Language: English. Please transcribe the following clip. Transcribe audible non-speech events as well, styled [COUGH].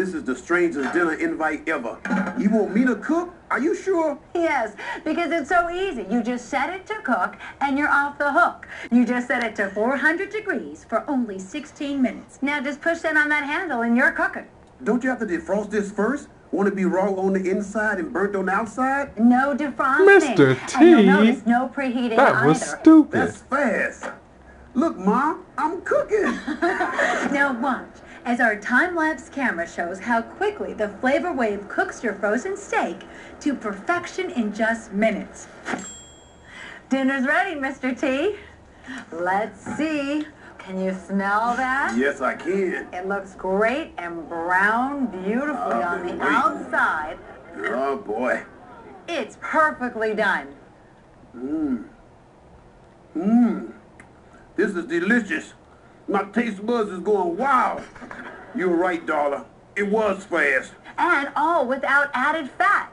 This is the strangest dinner invite ever. You want me to cook? Are you sure? Yes, because it's so easy. You just set it to cook and you're off the hook. You just set it to 400 degrees for only 16 minutes. Now just push that on that handle and you're cooking. Don't you have to defrost this first? Want to be raw on the inside and burnt on the outside? No defrosting. Mr. And you'll T, notice no preheating That was either. stupid. That's fast. Look, Mom, I'm cooking. [LAUGHS] Now watch as our time-lapse camera shows how quickly the flavor wave cooks your frozen steak to perfection in just minutes. Dinner's ready, Mr. T. Let's see. Can you smell that? yes, I can. It looks great and brown beautifully on the Wait. outside. Oh, boy. It's perfectly done. Mmm. Mmm. This is delicious. My taste buds is going wild. You're right, darling. It was fast. And all without added fat.